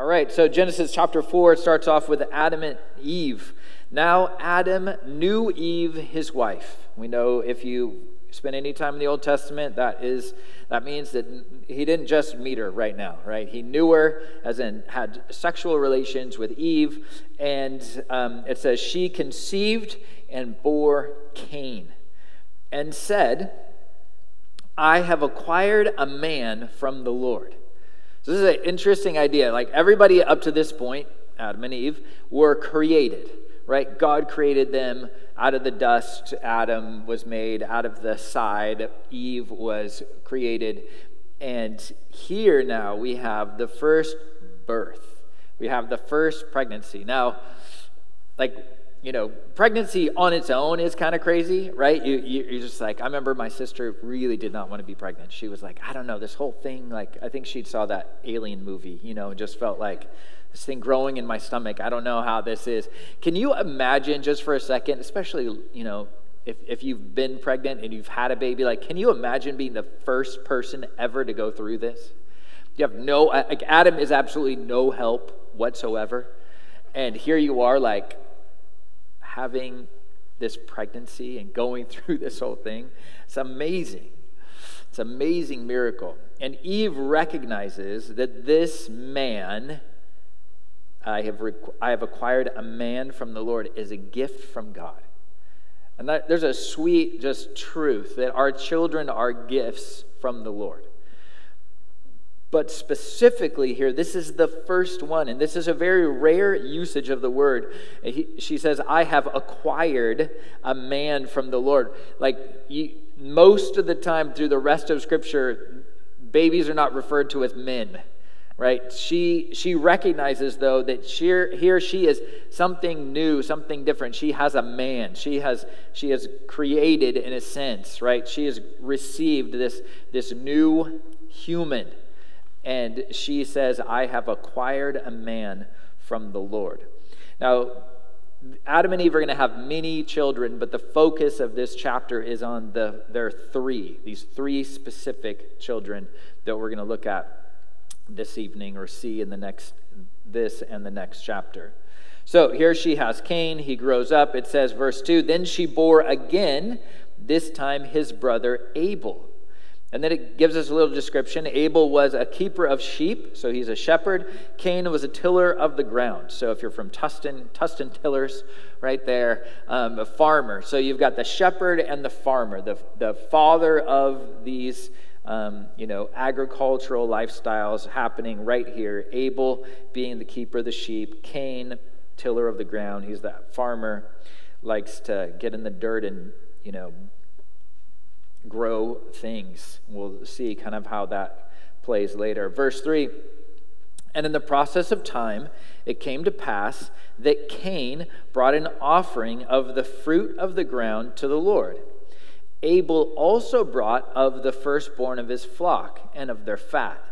All right, so Genesis chapter 4 starts off with Adam and Eve. Now, Adam knew Eve, his wife. We know if you spend any time in the Old Testament, that is that means that he didn't just meet her right now, right? He knew her, as in had sexual relations with Eve, and um, it says she conceived and bore Cain, and said, "I have acquired a man from the Lord." So this is an interesting idea. Like everybody up to this point, Adam and Eve, were created right? God created them out of the dust. Adam was made out of the side. Eve was created. And here now we have the first birth. We have the first pregnancy. Now, like, you know, pregnancy on its own is kind of crazy, right? You, you, are just like, I remember my sister really did not want to be pregnant. She was like, I don't know, this whole thing, like, I think she saw that alien movie, you know, and just felt like, this thing growing in my stomach. I don't know how this is. Can you imagine just for a second, especially, you know, if, if you've been pregnant and you've had a baby, like, can you imagine being the first person ever to go through this? You have no, like, Adam is absolutely no help whatsoever. And here you are, like, having this pregnancy and going through this whole thing. It's amazing. It's an amazing miracle. And Eve recognizes that this man I have, requ- I have acquired a man from the Lord is a gift from God. And that, there's a sweet just truth that our children are gifts from the Lord. But specifically here, this is the first one, and this is a very rare usage of the word. He, she says, I have acquired a man from the Lord. Like most of the time through the rest of Scripture, babies are not referred to as men right? She, she recognizes, though, that she, here she is something new, something different. She has a man. She has, she has created, in a sense, right? She has received this, this new human. And she says, I have acquired a man from the Lord. Now, Adam and Eve are going to have many children, but the focus of this chapter is on the, their three, these three specific children that we're going to look at this evening or see in the next this and the next chapter. So here she has Cain. He grows up. It says, verse 2 Then she bore again, this time his brother Abel. And then it gives us a little description. Abel was a keeper of sheep, so he's a shepherd. Cain was a tiller of the ground. So if you're from Tustin, Tustin Tillers, right there, um, a farmer. So you've got the shepherd and the farmer, the, the father of these um, you know, agricultural lifestyles happening right here. Abel being the keeper of the sheep, Cain, tiller of the ground. He's that farmer, likes to get in the dirt and, you know, grow things. We'll see kind of how that plays later. Verse 3 And in the process of time, it came to pass that Cain brought an offering of the fruit of the ground to the Lord. Abel also brought of the firstborn of his flock and of their fat.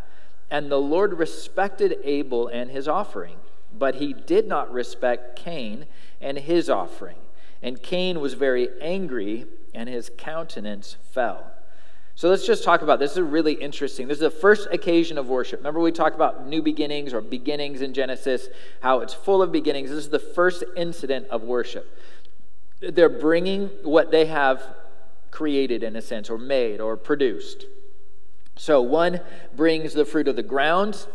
And the Lord respected Abel and his offering, but he did not respect Cain and his offering. And Cain was very angry, and his countenance fell. So let's just talk about this. This is really interesting. This is the first occasion of worship. Remember, we talked about new beginnings or beginnings in Genesis, how it's full of beginnings. This is the first incident of worship. They're bringing what they have created in a sense, or made, or produced. So one brings the fruit of the ground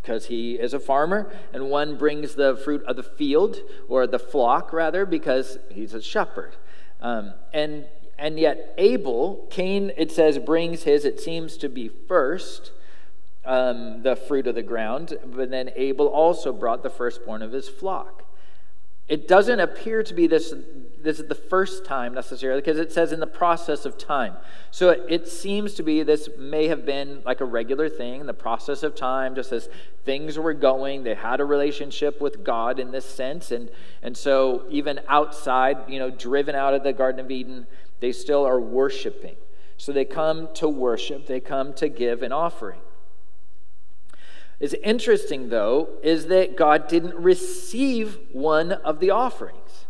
because he is a farmer, and one brings the fruit of the field, or the flock rather, because he's a shepherd. Um, and and yet Abel, Cain, it says, brings his, it seems to be first, um, the fruit of the ground, but then Abel also brought the firstborn of his flock. It doesn't appear to be this this is the first time necessarily because it says in the process of time. So it, it, seems to be this may have been like a regular thing in the process of time, just as things were going. They had a relationship with God in this sense. And, and so even outside, you know, driven out of the Garden of Eden, they still are worshiping. So they come to worship, they come to give an offering. Is interesting, though, is that God didn't receive one of the offerings.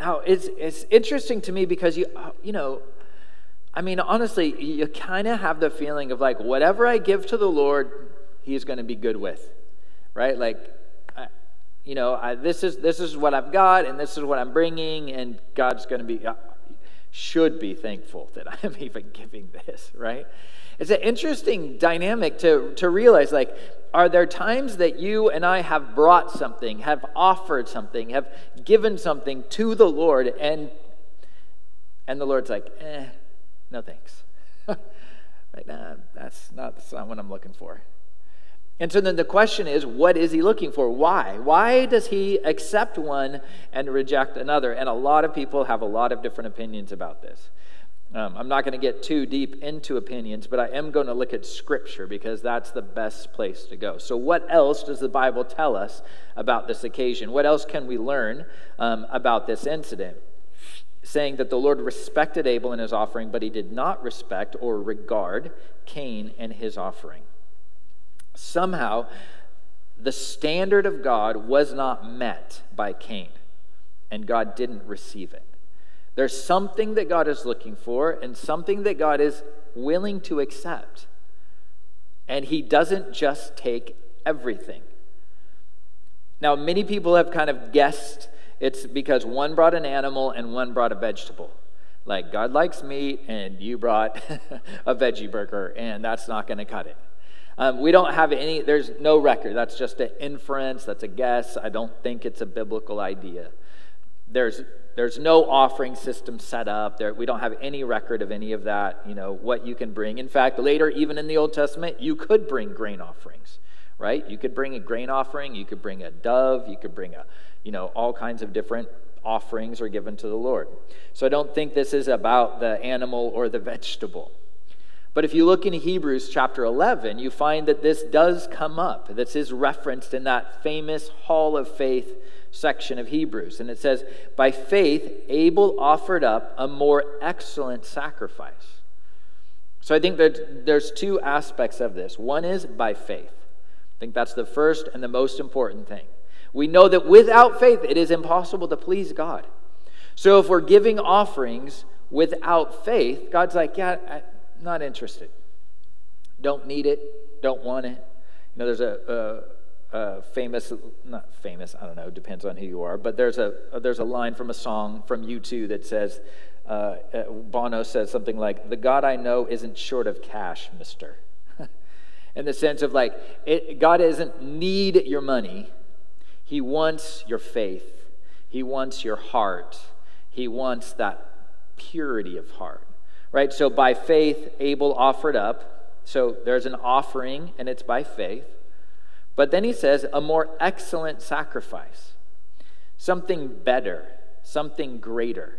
Now, it's, it's interesting to me because, you, you know, I mean, honestly, you kind of have the feeling of like, whatever I give to the Lord, he's going to be good with, right? Like, you know, I, this is this is what I've got, and this is what I'm bringing, and God's going to be uh, should be thankful that I am even giving this, right? It's an interesting dynamic to to realize, like. Are there times that you and I have brought something, have offered something, have given something to the Lord, and and the Lord's like, eh, no thanks. right? Nah, that's not, that's not what I'm looking for. And so then the question is, what is he looking for? Why? Why does he accept one and reject another? And a lot of people have a lot of different opinions about this. Um, I'm not going to get too deep into opinions, but I am going to look at Scripture because that's the best place to go. So, what else does the Bible tell us about this occasion? What else can we learn um, about this incident? saying that the Lord respected Abel and his offering, but he did not respect or regard Cain and his offering. Somehow, the standard of God was not met by Cain, and God didn't receive it. There's something that God is looking for and something that God is willing to accept. And he doesn't just take everything. Now, many people have kind of guessed it's because one brought an animal and one brought a vegetable. Like God likes meat and you brought a veggie burger, and that's not going to cut it. Um, we don't have any, there's no record. That's just an inference, that's a guess. I don't think it's a biblical idea. There's, there's no offering system set up. There, we don't have any record of any of that, you know, what you can bring. In fact, later, even in the Old Testament, you could bring grain offerings, right? You could bring a grain offering, you could bring a dove, you could bring a, you know, all kinds of different offerings are given to the Lord. So I don't think this is about the animal or the vegetable. But if you look in Hebrews chapter 11, you find that this does come up. This is referenced in that famous Hall of Faith section of Hebrews. And it says, By faith, Abel offered up a more excellent sacrifice. So I think that there's two aspects of this. One is by faith. I think that's the first and the most important thing. We know that without faith, it is impossible to please God. So if we're giving offerings without faith, God's like, yeah, not interested. Don't need it. Don't want it. You know, there's a, a, a famous, not famous, I don't know, depends on who you are, but there's a, there's a line from a song from U2 that says, uh, uh, Bono says something like, The God I know isn't short of cash, mister. In the sense of like, it, God doesn't need your money, he wants your faith, He wants your heart, He wants that purity of heart. Right? So by faith, Abel offered up. So there's an offering, and it's by faith. But then he says, a more excellent sacrifice, something better, something greater.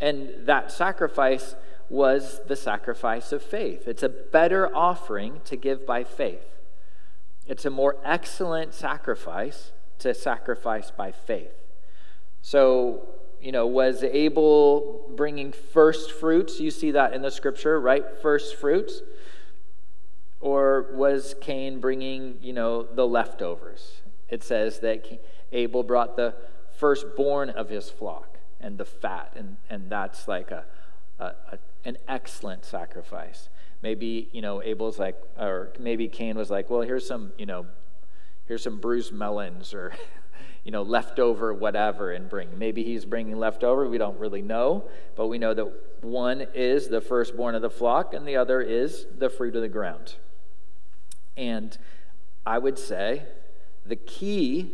And that sacrifice was the sacrifice of faith. It's a better offering to give by faith. It's a more excellent sacrifice to sacrifice by faith. So, you know, was Abel bringing first fruits? You see that in the scripture, right? First fruits. Or was Cain bringing, you know, the leftovers? It says that Abel brought the firstborn of his flock and the fat, and, and that's like a, a, a an excellent sacrifice. Maybe, you know, Abel's like, or maybe Cain was like, well, here's some, you know, here's some bruised melons or, you know, leftover whatever and bring. Maybe he's bringing leftover. We don't really know, but we know that one is the firstborn of the flock and the other is the fruit of the ground. And I would say the key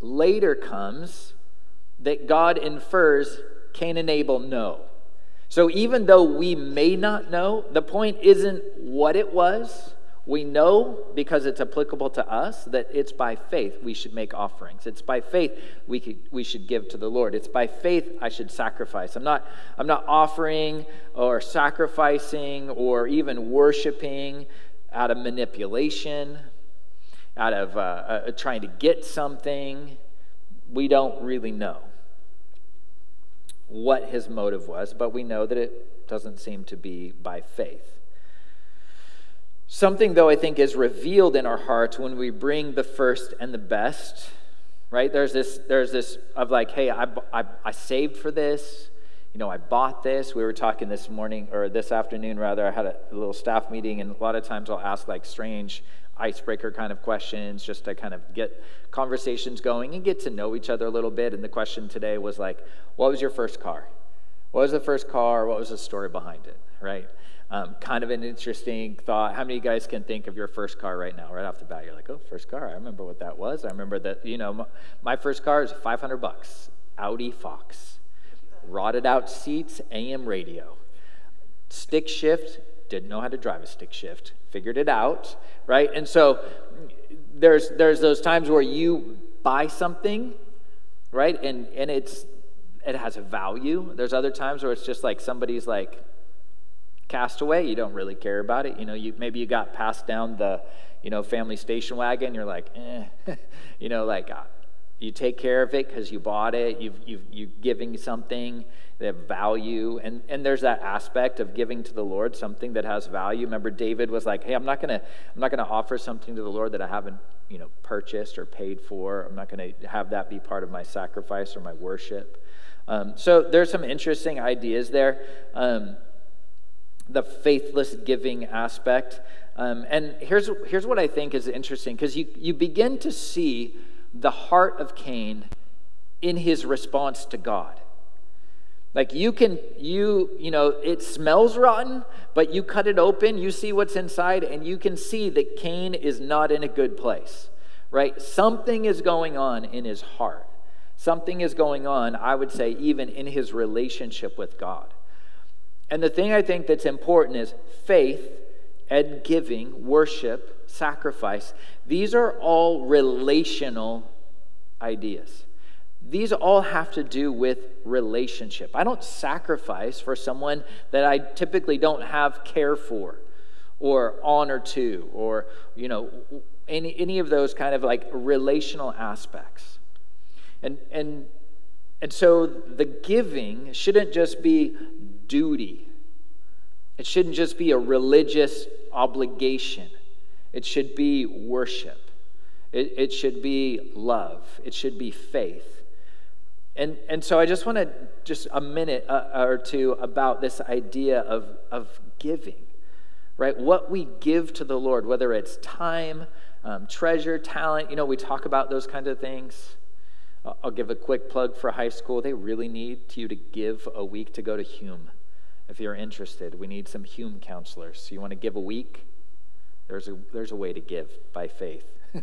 later comes that God infers Cain and Abel know. So even though we may not know, the point isn't what it was. We know because it's applicable to us that it's by faith we should make offerings. It's by faith we, could, we should give to the Lord. It's by faith I should sacrifice. I'm not, I'm not offering or sacrificing or even worshiping out of manipulation, out of uh, uh, trying to get something. We don't really know what his motive was, but we know that it doesn't seem to be by faith. Something, though, I think is revealed in our hearts when we bring the first and the best, right? There's this, there's this of like, hey, I, I, I saved for this. You know, I bought this. We were talking this morning, or this afternoon, rather. I had a little staff meeting, and a lot of times I'll ask like strange icebreaker kind of questions just to kind of get conversations going and get to know each other a little bit. And the question today was like, what was your first car? What was the first car? What was the story behind it, right? Um, kind of an interesting thought. How many of you guys can think of your first car right now, right off the bat? You're like, oh, first car. I remember what that was. I remember that, you know, my, first car is 500 bucks, Audi Fox, rotted out seats, AM radio, stick shift. Didn't know how to drive a stick shift. Figured it out, right? And so there's there's those times where you buy something, right? And and it's it has a value. There's other times where it's just like somebody's like cast away. You don't really care about it. You know, you maybe you got passed down the, you know, family station wagon. You're like, eh, you know, like uh, you take care of it because you bought it. You've you've you giving something that value, and and there's that aspect of giving to the Lord something that has value. Remember, David was like, hey, I'm not gonna I'm not gonna offer something to the Lord that I haven't you know purchased or paid for. I'm not gonna have that be part of my sacrifice or my worship. Um, so there's some interesting ideas there. Um, the faithless giving aspect. Um, and here's, here's what I think is interesting because you, you begin to see the heart of Cain in his response to God. Like you can, you, you know, it smells rotten, but you cut it open, you see what's inside, and you can see that Cain is not in a good place, right? Something is going on in his heart. Something is going on, I would say, even in his relationship with God. And the thing I think that's important is faith and giving, worship, sacrifice. These are all relational ideas. These all have to do with relationship. I don't sacrifice for someone that I typically don't have care for or honor to or you know any any of those kind of like relational aspects. And, and, and so the giving shouldn't just be duty, it shouldn't just be a religious obligation, it should be worship. It, it should be love. It should be faith. And, and so I just want to just a minute uh, or two about this idea of, of giving, right? What we give to the Lord, whether it's time, um, treasure, talent, you know, we talk about those kinds of things. I'll give a quick plug for high school. They really need you to give a week to go to Hume. If you're interested, we need some Hume counselors. So you want to give a week? There's a, there's a way to give by faith.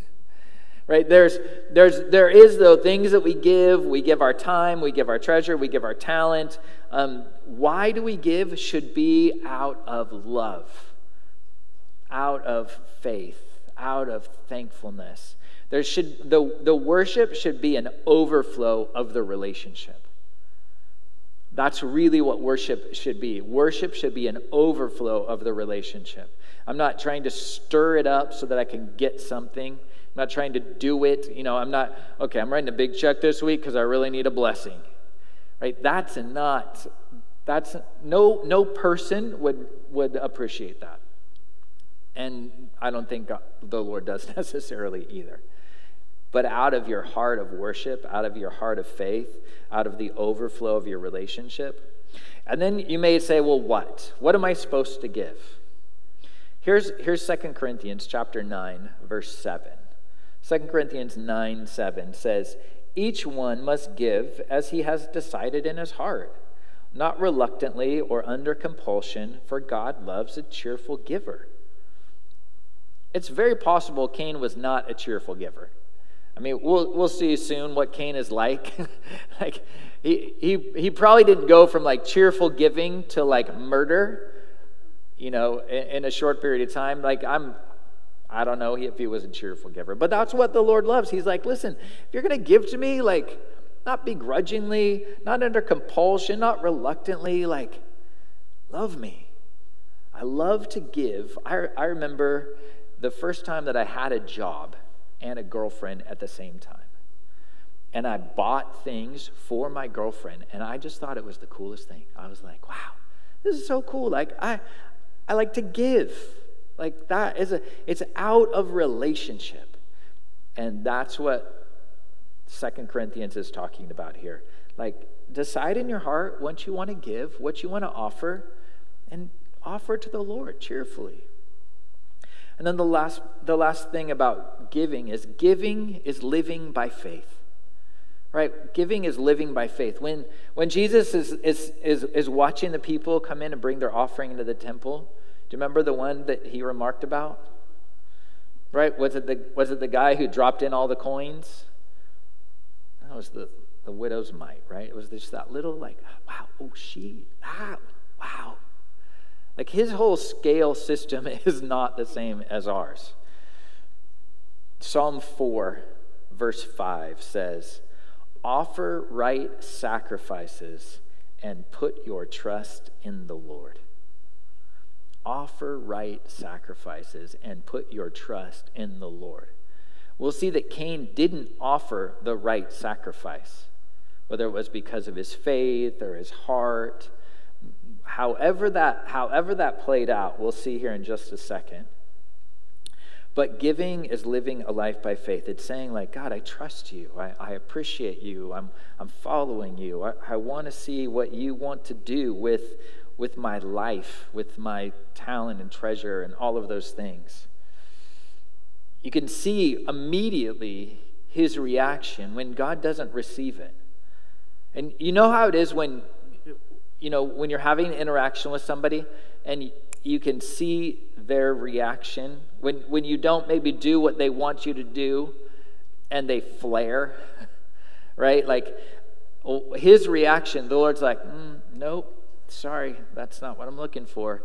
right? There's, there's, there is, though, things that we give. We give our time, we give our treasure, we give our talent. Um, why do we give should be out of love, out of faith, out of thankfulness. There should, the, the worship should be an overflow of the relationship. That's really what worship should be. Worship should be an overflow of the relationship. I'm not trying to stir it up so that I can get something. I'm not trying to do it. You know, I'm not, okay, I'm writing a big check this week because I really need a blessing. Right? That's not, that's, no, no person would, would appreciate that. And I don't think the Lord does necessarily either but out of your heart of worship, out of your heart of faith, out of the overflow of your relationship. And then you may say, well, what? What am I supposed to give? Here's, here's 2 Corinthians chapter 9, verse 7. 2 Corinthians 9, 7 says, Each one must give as he has decided in his heart, not reluctantly or under compulsion, for God loves a cheerful giver. It's very possible Cain was not a cheerful giver. I mean, we'll, we'll see soon what Cain is like. like he, he, he probably didn't go from like cheerful giving to like murder, you know, in, in a short period of time. Like I'm, I don't know if he was a cheerful giver, but that's what the Lord loves. He's like, listen, if you're going to give to me, like, not begrudgingly, not under compulsion, not reluctantly, like, love me. I love to give. I, I remember the first time that I had a job and a girlfriend at the same time. And I bought things for my girlfriend, and I just thought it was the coolest thing. I was like, wow, this is so cool. Like, I, I like to give. Like, that is a, it's out of relationship. And that's what Second Corinthians is talking about here. Like, decide in your heart what you want to give, what you want to offer, and offer to the Lord cheerfully. And then the last, the last thing about giving is giving is living by faith. Right? Giving is living by faith. When, when Jesus is, is, is, is watching the people come in and bring their offering into the temple, do you remember the one that he remarked about? Right? Was it the, was it the guy who dropped in all the coins? That was the, the widow's mite, right? It was just that little, like, wow, oh, she, ah, wow. Like his whole scale system is not the same as ours. Psalm 4, verse 5 says, Offer right sacrifices and put your trust in the Lord. Offer right sacrifices and put your trust in the Lord. We'll see that Cain didn't offer the right sacrifice, whether it was because of his faith or his heart. However that, however that played out, we'll see here in just a second. But giving is living a life by faith. It's saying, like, God, I trust you. I, I appreciate you. I'm, I'm following you. I, I want to see what you want to do with, with my life, with my talent and treasure, and all of those things. You can see immediately his reaction when God doesn't receive it. And you know how it is when, you know, when you're having an interaction with somebody and you can see their reaction when, when you don't maybe do what they want you to do and they flare, right? Like his reaction, the Lord's like, mm, nope, sorry, that's not what I'm looking for.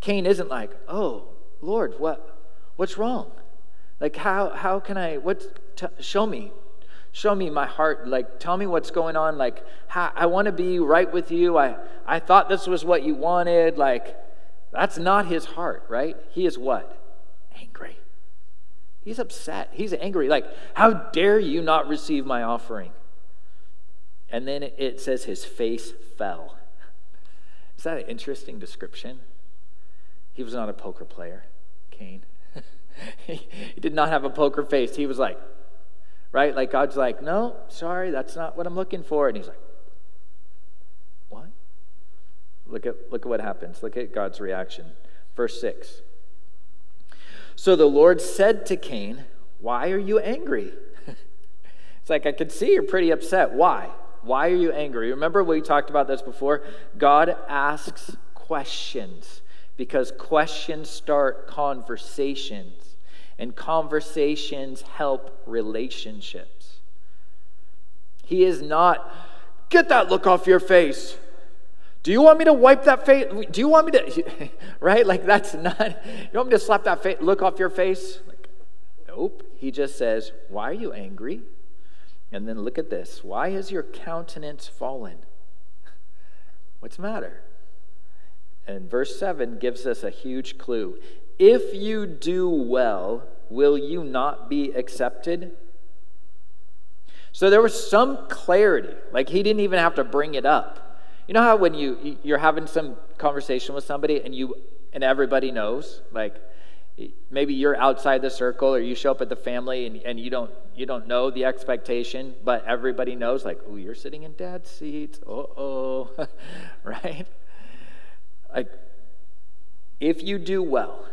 Cain isn't like, oh, Lord, what, what's wrong? Like, how, how can I, what, t- show me, show me my heart like tell me what's going on like i want to be right with you I, I thought this was what you wanted like that's not his heart, right? He is what? Angry. He's upset. He's angry. Like, how dare you not receive my offering? And then it says his face fell. Is that an interesting description? He was not a poker player, Cain. he did not have a poker face. He was like, right? Like God's like, no, sorry, that's not what I'm looking for. And he's like, what? Look at, look at what happens. Look at God's reaction. Verse 6. So the Lord said to Cain, Why are you angry? it's like, I can see you're pretty upset. Why? Why are you angry? Remember we talked about this before? God asks questions because questions start conversations, and conversations help relationships. He is not, get that look off your face. Do you want me to wipe that face? Do you want me to, right? Like, that's not, you want me to slap that face, look off your face? Like, nope. He just says, Why are you angry? And then look at this. Why has your countenance fallen? What's the matter? And verse 7 gives us a huge clue. If you do well, will you not be accepted? So there was some clarity. Like he didn't even have to bring it up. You know how when you you're having some conversation with somebody and you and everybody knows, like maybe you're outside the circle or you show up at the family and, and you don't you don't know the expectation, but everybody knows, like, oh, you're sitting in dad's seat. Uh oh, right? Like, if you do well,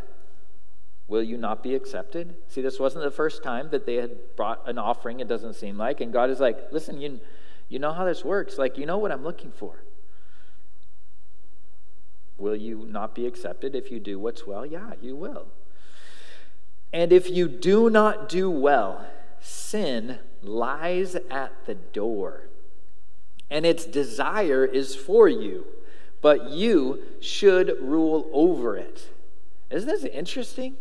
will you not be accepted? See, this wasn't the first time that they had brought an offering, it doesn't seem like. And God is like, listen, you, you know how this works. Like, you know what I'm looking for. Will you not be accepted if you do what's well? Yeah, you will. And if you do not do well, sin lies at the door, and its desire is for you, but you should rule over it. Isn't this interesting?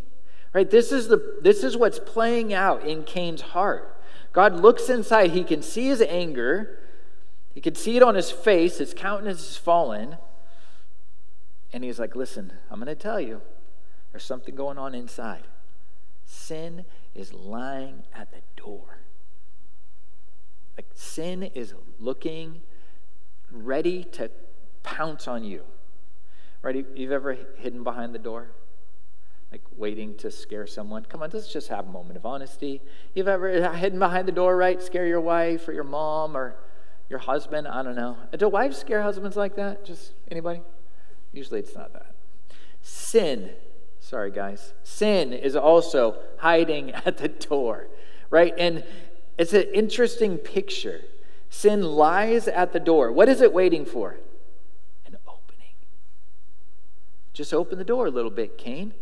Right? This is the this is what's playing out in Cain's heart. God looks inside, he can see his anger, he can see it on his face, his countenance is fallen. And he's like, Listen, I'm going to tell you, there's something going on inside. Sin is lying at the door. Like, sin is looking ready to pounce on you. Right? You've ever hidden behind the door? Like waiting to scare someone? Come on, let's just have a moment of honesty. You've ever hidden behind the door, right? Scare your wife or your mom or your husband? I don't know. Do wives scare husbands like that? Just anybody? Usually it's not that. Sin Sorry, guys. Sin is also hiding at the door, right? And it's an interesting picture. Sin lies at the door. What is it waiting for? An opening. Just open the door a little bit, Cain.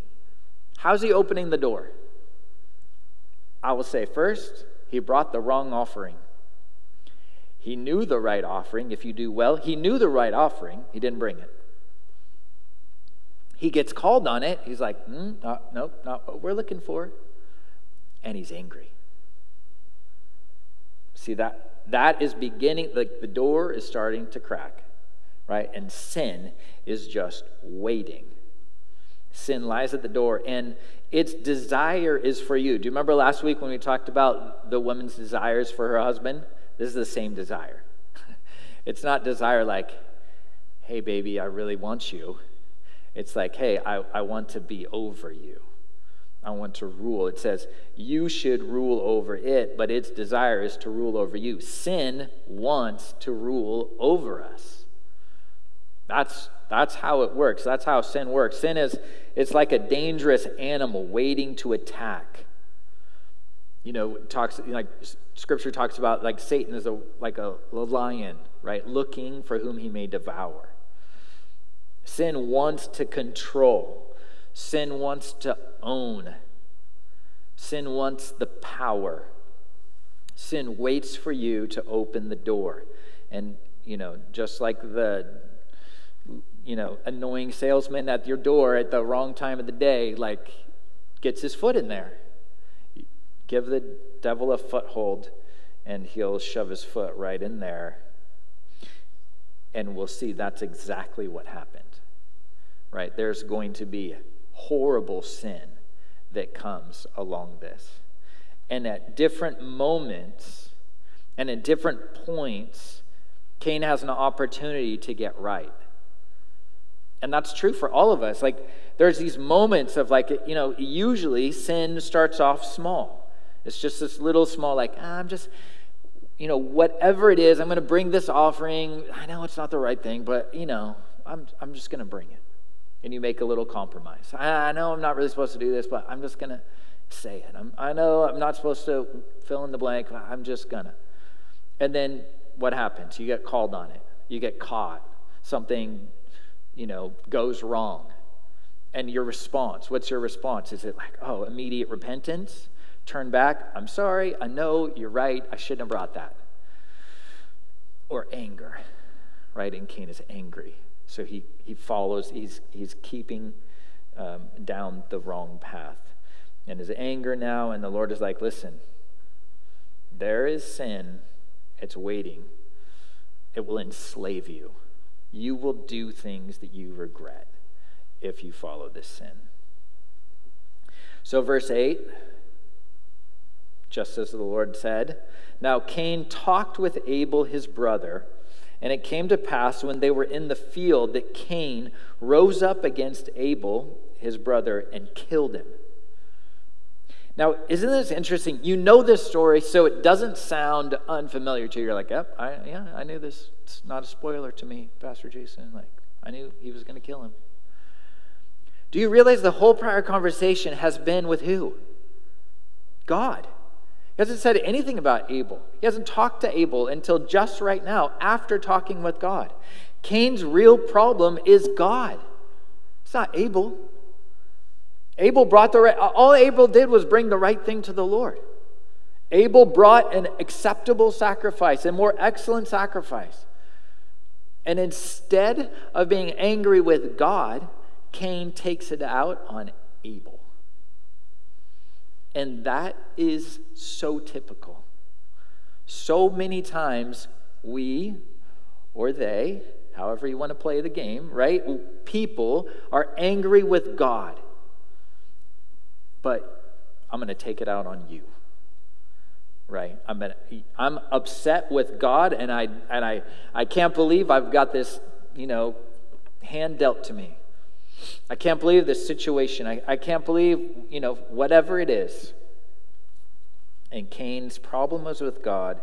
How's he opening the door? I will say first, he brought the wrong offering. He knew the right offering. If you do well, he knew the right offering. He didn't bring it. He gets called on it. He's like, mm, not, nope, not what we're looking for. And he's angry. See that that is beginning like the door is starting to crack, right? And sin is just waiting. Sin lies at the door and its desire is for you. Do you remember last week when we talked about the woman's desires for her husband? This is the same desire. it's not desire like, hey, baby, I really want you. It's like, hey, I, I want to be over you. I want to rule. It says, you should rule over it, but its desire is to rule over you. Sin wants to rule over us. That's, that's how it works. That's how sin works. Sin is it's like a dangerous animal waiting to attack. You know, talks like scripture talks about like Satan is a like a lion, right? Looking for whom he may devour. Sin wants to control. Sin wants to own. Sin wants the power. Sin waits for you to open the door. And, you know, just like the, you know, annoying salesman at your door at the wrong time of the day, like, gets his foot in there. Give the devil a foothold, and he'll shove his foot right in there. And we'll see that's exactly what happened right? There's going to be horrible sin that comes along this. And at different moments and at different points, Cain has an opportunity to get right. And that's true for all of us. Like, there's these moments of, like, you know, usually sin starts off small. It's just this little small, like, ah, I'm just, you know, whatever it is, I'm going to bring this offering. I know it's not the right thing, but, you know, I'm, I'm just going to bring it and you make a little compromise. I, know I'm not really supposed to do this, but I'm just going to say it. I'm, I know I'm not supposed to fill in the blank, I'm just going to. And then what happens? You get called on it, you get caught. Something, you know, goes wrong. And your response, what's your response? Is it like, oh, immediate repentance? Turn back, I'm sorry, I know you're right, I shouldn't have brought that. Or anger, right? And Cain is angry. So he, he follows, he's, he's keeping um, down the wrong path. And his anger now, and the Lord is like, listen, there is sin, it's waiting, it will enslave you. You will do things that you regret if you follow this sin. So, verse 8, just as the Lord said, Now Cain talked with Abel his brother. And it came to pass when they were in the field that Cain rose up against Abel, his brother, and killed him. Now, isn't this interesting? You know this story, so it doesn't sound unfamiliar to you. You're like, yep, I, yeah, I knew this. It's not a spoiler to me, Pastor Jason. Like, I knew he was going to kill him. Do you realize the whole prior conversation has been with who? God. He hasn't said anything about Abel. He hasn't talked to Abel until just right now, after talking with God. Cain's real problem is God. It's not Abel. Abel brought the right, all Abel did was bring the right thing to the Lord. Abel brought an acceptable sacrifice, a more excellent sacrifice. And instead of being angry with God, Cain takes it out on Abel. And that is so typical. So many times we or they, however you want to play the game, right? People are angry with God. But I'm going to take it out on you. Right? I'm gonna, I'm upset with God and I and I I can't believe I've got this, you know, hand dealt to me. I can't believe this situation. I, I can't believe, you know, whatever it is. And Cain's problem was with God,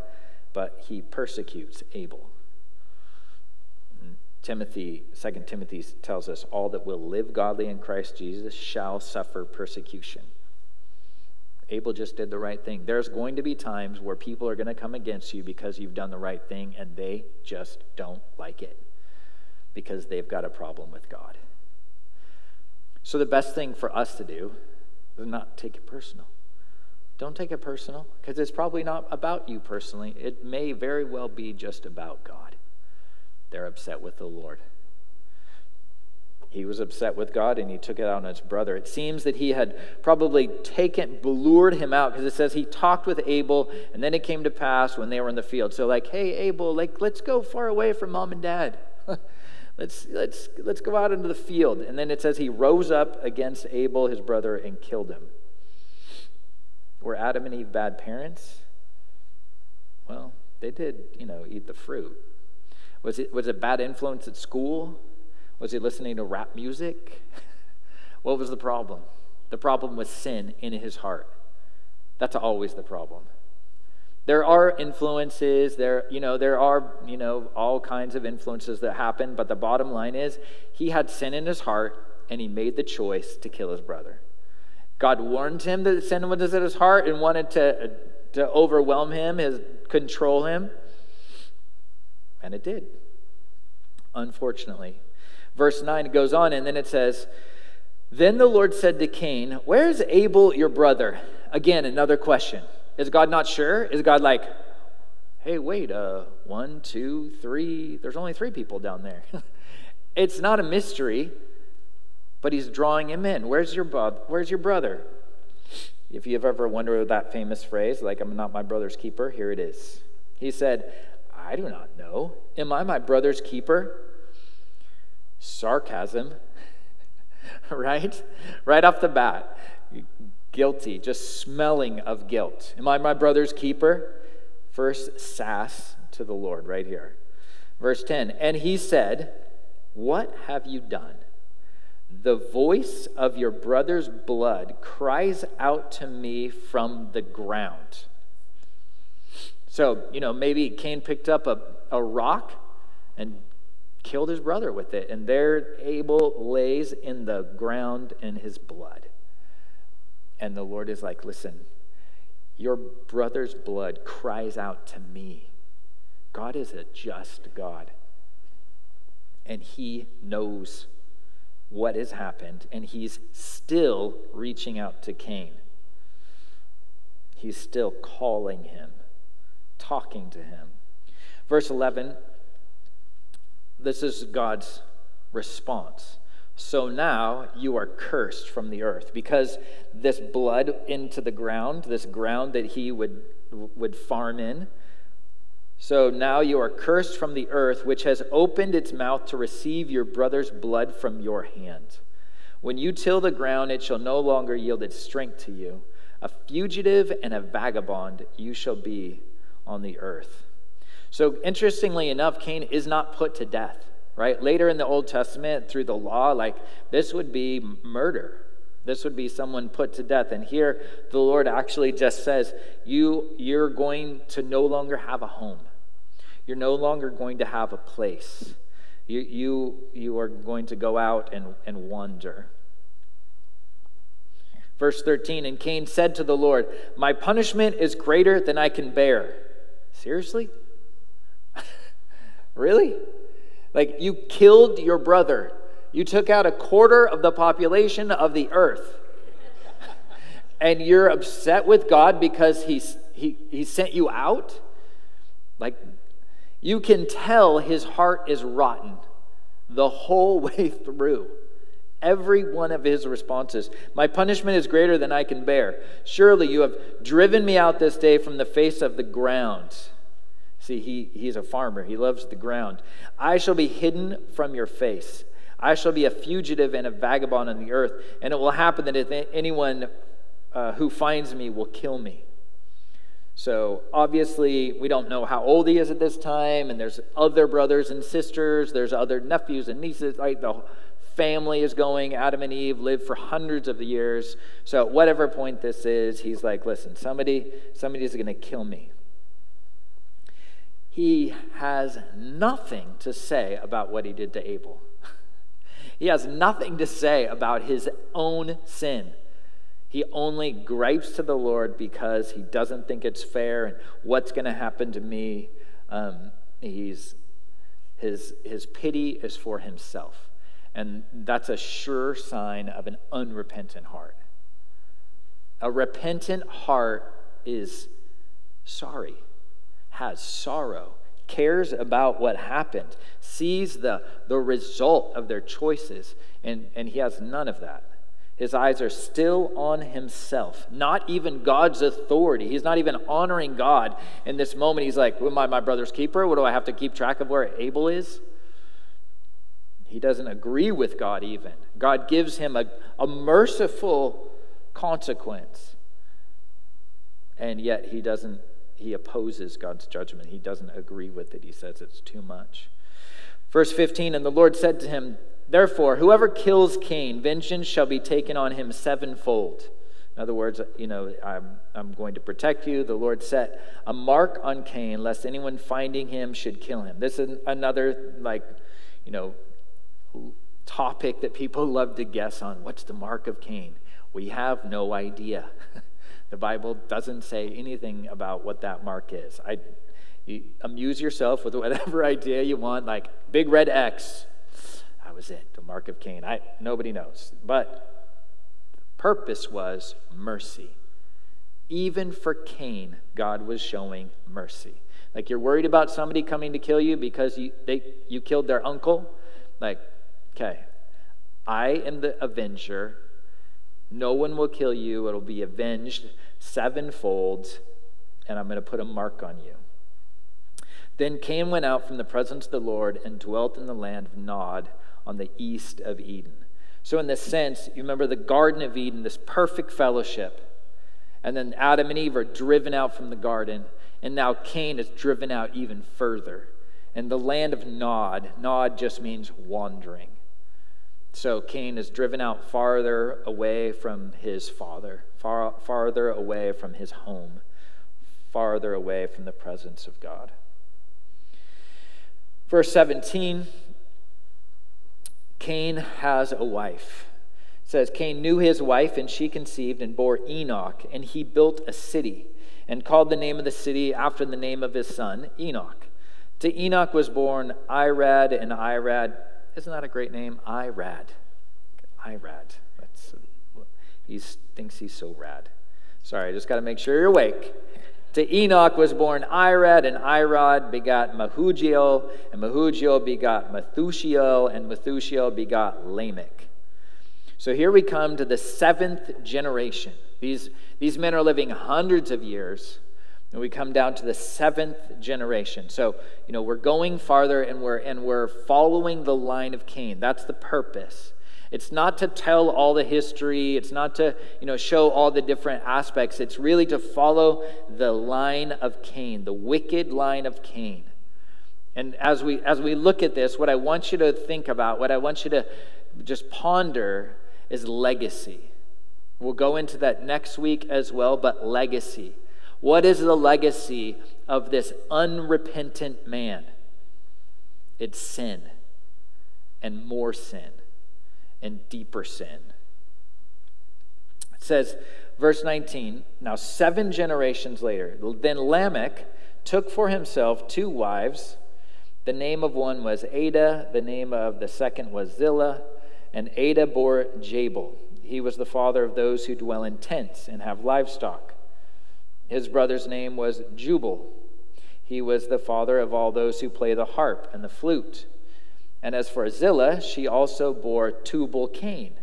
but he persecutes Abel. Timothy, 2 Timothy tells us, all that will live godly in Christ Jesus shall suffer persecution. Abel just did the right thing. There's going to be times where people are going to come against you because you've done the right thing and they just don't like it because they've got a problem with God. So, the best thing for us to do is not take it personal. Don't take it personal because it's probably not about you personally. It may very well be just about God they're upset with the Lord. He was upset with God and he took it out on his brother. It seems that he had probably taken, lured him out because it says he talked with Abel and then it came to pass when they were in the field. So, like, hey, Abel, like, let's go far away from mom and dad. let's, let's, let's go out into the field. And then it says he rose up against Abel, his brother, and killed him. Were Adam and Eve bad parents? Well, they did, you know, eat the fruit. Was it, was it bad influence at school? Was he listening to rap music? what was the problem? The problem was sin in his heart. That's always the problem. There are influences, there, you know, there are, you know, all kinds of influences that happen, but the bottom line is he had sin in his heart and he made the choice to kill his brother. God warned him that sin was in his heart and wanted to, uh, to overwhelm him, his, control him. And it did, unfortunately. Verse 9 goes on, and then it says, Then the Lord said to Cain, Where's Abel, your brother? Again, another question. Is God not sure? Is God like, hey, wait, uh, one, two, three, there's only three people down there. it's not a mystery, but he's drawing him in. Where's your, brother? where's your brother? If you've ever wondered that famous phrase, like, I'm not my brother's keeper, here it is. He said, I do not know. Am I my brother's keeper? Sarcasm, right? Right off the bat. Guilty, just smelling of guilt. Am I my brother's keeper? First, sass to the Lord, right here. Verse 10 And he said, What have you done? The voice of your brother's blood cries out to me from the ground. So, you know, maybe Cain picked up a, a rock and killed his brother with it, and there Abel lays in the ground in his blood. And the Lord is like, listen, your brother's blood cries out to me. God is a just God. And he knows what has happened, and he's still reaching out to Cain. He's still calling him talking to him. Verse 11, this is God's response. So now you are cursed from the earth because this blood into the ground, this ground that he would, would farm in. So now you are cursed from the earth, which has opened its mouth to receive your brother's blood from your hand. When you till the ground, it shall no longer yield its strength to you. A fugitive and a vagabond you shall be on the earth. So, interestingly enough, Cain is not put to death, right? Later in the Old Testament, through the law, like this would be murder. This would be someone put to death. And here, the Lord actually just says, you, You're going to no longer have a home, you're no longer going to have a place. You, you, you are going to go out and, and wander. Verse 13 And Cain said to the Lord, My punishment is greater than I can bear. Seriously? really? Like, you killed your brother. You took out a quarter of the population of the earth. and you're upset with God because he's, he, he sent you out? Like, you can tell his heart is rotten the whole way through. Every one of his responses. My punishment is greater than I can bear. Surely you have driven me out this day from the face of the ground. See, he, he's a farmer, he loves the ground. I shall be hidden from your face. I shall be a fugitive and a vagabond on the earth. And it will happen that if anyone uh, who finds me will kill me. So obviously, we don't know how old he is at this time, and there's other brothers and sisters, there's other nephews and nieces. Right? The family is going. Adam and Eve lived for hundreds of years. So at whatever point this is, he's like, listen, somebody, somebody's going to kill me. he has nothing to say about what he did to Abel. he has nothing to say about his own sin. He only gripes to the Lord because he doesn't think it's fair and what's going to happen to me. Um, he's, his, his pity is for himself. And that's a sure sign of an unrepentant heart. A repentant heart is sorry has sorrow, cares about what happened, sees the, the result of their choices, and, and he has none of that. His eyes are still on himself, not even God's authority. He's not even honoring God in this moment. He's like, Am I my brother's keeper? What do I have to keep track of where Abel is? He doesn't agree with God, even. God gives him a, a merciful consequence, and yet he doesn't he opposes God's judgment. He doesn't agree with it. He says it's too much. Verse 15 And the Lord said to him, Therefore, whoever kills Cain, vengeance shall be taken on him sevenfold. In other words, you know, I'm, I'm going to protect you. The Lord set a mark on Cain, lest anyone finding him should kill him. This is another, like, you know, topic that people love to guess on. What's the mark of Cain? We have no idea. The Bible doesn't say anything about what that mark is. I, you amuse yourself with whatever idea you want, like big red X. That was it, the mark of Cain. I, nobody knows. But purpose was mercy. Even for Cain, God was showing mercy. Like you're worried about somebody coming to kill you because you, they, you killed their uncle. Like, okay, I am the avenger no one will kill you. It'll be avenged sevenfold, and I'm going to put a mark on you. Then Cain went out from the presence of the Lord and dwelt in the land of Nod on the east of Eden. So, in this sense, you remember the Garden of Eden, this perfect fellowship. And then Adam and Eve are driven out from the garden. And now Cain is driven out even further. And the land of Nod, Nod just means wandering. So Cain is driven out farther away from his father, far, farther away from his home, farther away from the presence of God. Verse 17 Cain has a wife. It says, Cain knew his wife, and she conceived and bore Enoch, and he built a city, and called the name of the city after the name of his son, Enoch. To Enoch was born Irad, and Irad isn't that a great name? Irad. Irad. That's, he thinks he's so rad. Sorry, I just got to make sure you're awake. To Enoch was born Irad, and Irad begot Mehujael, and Mehujael begot Methushael, and Methushael begot Lamech. So here we come to the seventh generation. These, these men are living hundreds of years. And we come down to the seventh generation. So, you know, we're going farther and we're, and we're following the line of Cain. That's the purpose. It's not to tell all the history, it's not to, you know, show all the different aspects. It's really to follow the line of Cain, the wicked line of Cain. And as we as we look at this, what I want you to think about, what I want you to just ponder is legacy. We'll go into that next week as well, but legacy. What is the legacy of this unrepentant man? It's sin, and more sin, and deeper sin. It says, verse 19 Now, seven generations later, then Lamech took for himself two wives. The name of one was Adah, the name of the second was Zillah, and Adah bore Jabal. He was the father of those who dwell in tents and have livestock. His brother's name was Jubal. He was the father of all those who play the harp and the flute. And as for Zillah, she also bore Tubal Cain,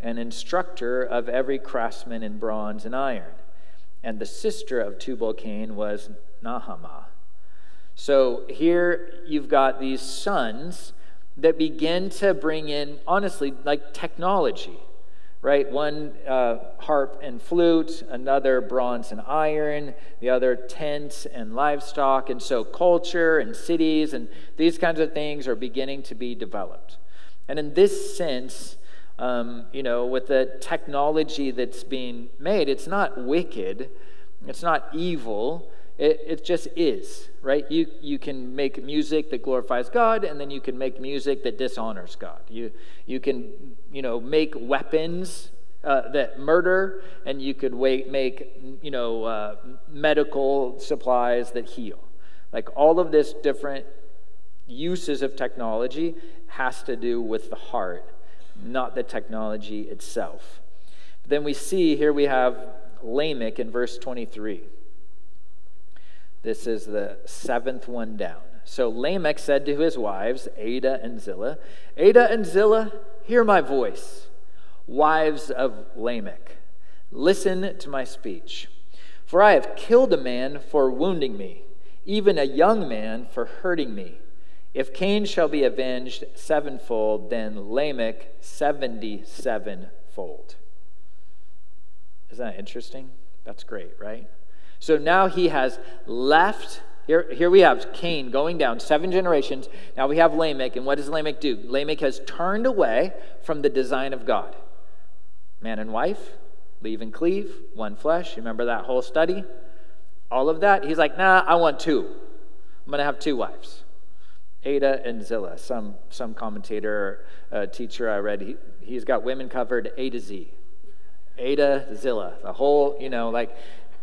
an instructor of every craftsman in bronze and iron. And the sister of Tubal Cain was Naamah. So here you've got these sons that begin to bring in, honestly, like technology right? One uh, harp and flute, another bronze and iron, the other tents and livestock. And so culture and cities and these kinds of things are beginning to be developed. And in this sense, um, you know, with the technology that's being made, it's not wicked, it's not evil. It, it just is, right? You, you can make music that glorifies God, and then you can make music that dishonors God. You, you can, you know, make weapons uh, that murder, and you could wait, make, you know, uh, medical supplies that heal. Like all of this different uses of technology has to do with the heart, not the technology itself. Then we see here we have Lamech in verse 23. This is the seventh one down. So Lamech said to his wives, Adah and Zillah, Adah and Zillah, hear my voice. Wives of Lamech, listen to my speech. For I have killed a man for wounding me, even a young man for hurting me. If Cain shall be avenged sevenfold, then Lamech seventy sevenfold. Isn't that interesting? That's great, right? So now he has left. Here, here we have Cain going down seven generations. Now we have Lamech, and what does Lamech do? Lamech has turned away from the design of God. Man and wife, leave and cleave, one flesh. Remember that whole study? All of that. He's like, nah, I want two. I'm going to have two wives. Adah and Zillah. Some, some commentator, uh, teacher I read, he, he's got women covered A to Z. Adah, Zillah, the whole, you know, like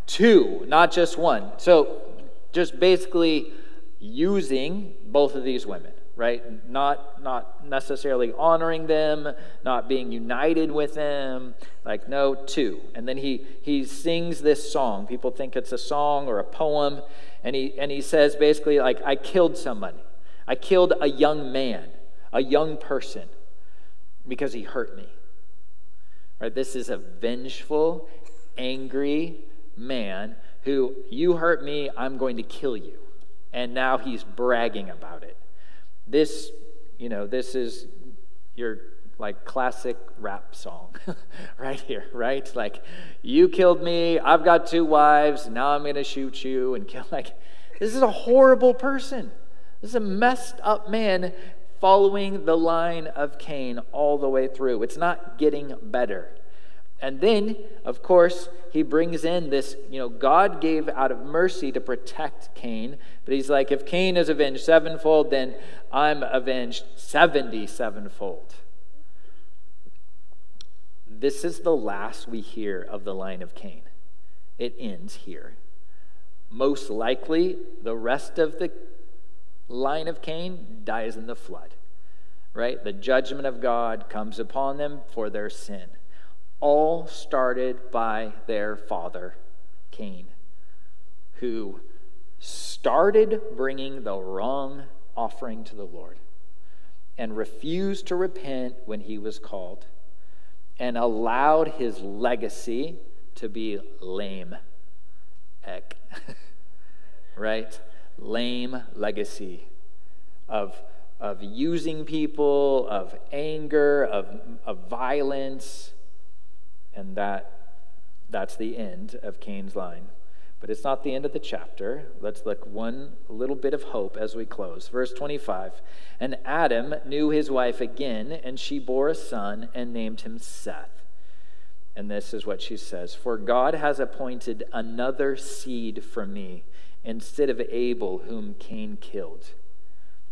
two, not just one. So just basically using both of these women, right? Not not necessarily honoring them, not being united with them. Like no, two. And then he he sings this song. People think it's a song or a poem, and he and he says basically like I killed somebody. I killed a young man, a young person because he hurt me. Right? This is a vengeful, angry man who, you hurt me, I'm going to kill you. And now he's bragging about it. This, you know, this is your like classic rap song right here, right? Like, you killed me, I've got two wives, now I'm going to shoot you and kill. Like, this is a horrible person. This is a messed up man following the line of Cain all the way through. It's not getting better. And then, of course, he brings in this, you know, God gave out of mercy to protect Cain. But he's like, if Cain is avenged sevenfold, then I'm avenged 70 sevenfold. This is the last we hear of the line of Cain. It ends here. Most likely, the rest of the line of Cain dies in the flood, right? The judgment of God comes upon them for their sin. All started by their father, Cain, who started bringing the wrong offering to the Lord and refused to repent when he was called and allowed his legacy to be lame. Heck. right? lame legacy of, of using people, of anger, of, of violence. And that, that's the end of Cain's line. But it's not the end of the chapter. Let's look one little bit of hope as we close. Verse 25 And Adam knew his wife again, and she bore a son and named him Seth. And this is what she says For God has appointed another seed for me instead of Abel, whom Cain killed.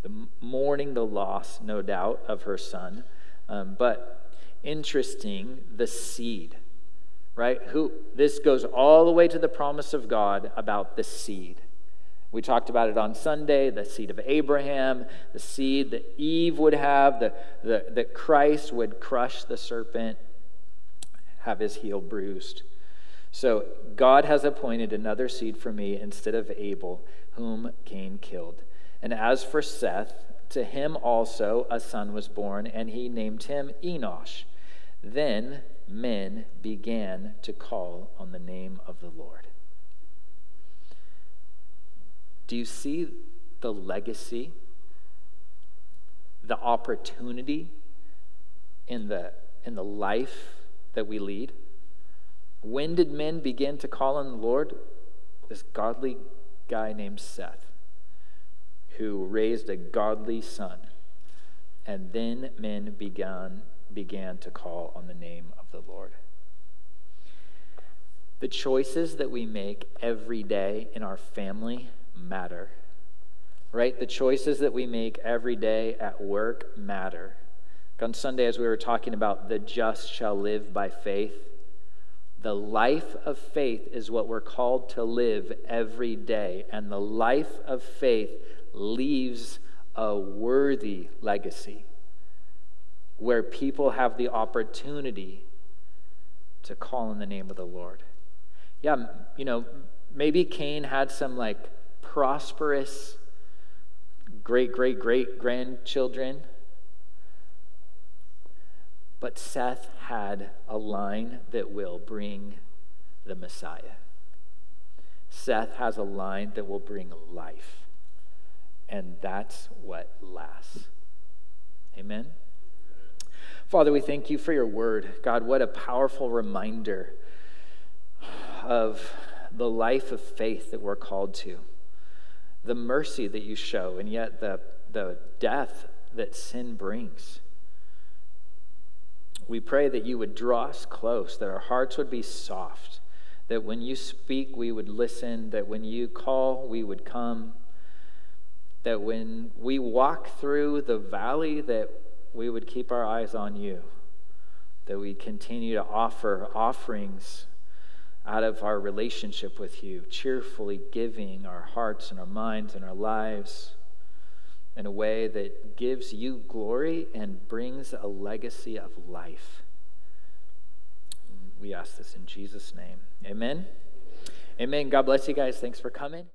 The mourning the loss, no doubt, of her son. Um, but interesting, the seed, right? Who this goes all the way to the promise of God about the seed. We talked about it on Sunday, the seed of Abraham, the seed that Eve would have, the, the, that Christ would crush the serpent, have his heel bruised. So God has appointed another seed for me instead of Abel, whom Cain killed. And as for Seth, to him also a son was born, and he named him Enosh. Then men began to call on the name of the Lord. Do you see the legacy, the opportunity in the, in the life that we lead? When did men begin to call on the Lord? This godly guy named Seth, who raised a godly son. And then men began, began to call on the name of the Lord. The choices that we make every day in our family matter. Right? The choices that we make every day at work matter. On Sunday, as we were talking about the just shall live by faith, the life of faith is what we're called to live every day. And the life of faith leaves a worthy legacy where people have the opportunity to call in the name of the Lord. Yeah, you know, maybe Cain had some like prosperous great, great, great grandchildren. But Seth had a line that will bring the Messiah. Seth has a line that will bring life. And that's what lasts. Amen. Father, we thank you for your word. God, what a powerful reminder of the life of faith that we're called to, the mercy that you show, and yet the, the death that sin brings. We pray that you would draw us close, that our hearts would be soft, that when you speak, we would listen, that when you call, we would come, that when we walk through the valley, that we would keep our eyes on you, that we continue to offer offerings out of our relationship with you, cheerfully giving our hearts and our minds and our lives in a way that gives you glory and brings a legacy of life. We ask this in Jesus' name. Amen. Amen. God bless you guys. Thanks for coming.